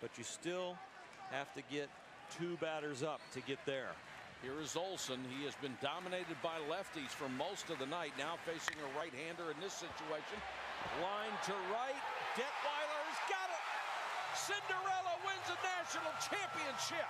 but you still have to get two batters up to get there. Here is Olson. He has been dominated by lefties for most of the night. Now facing a right-hander in this situation. Line to right. Detwiler's got it. Cinderella wins a national championship.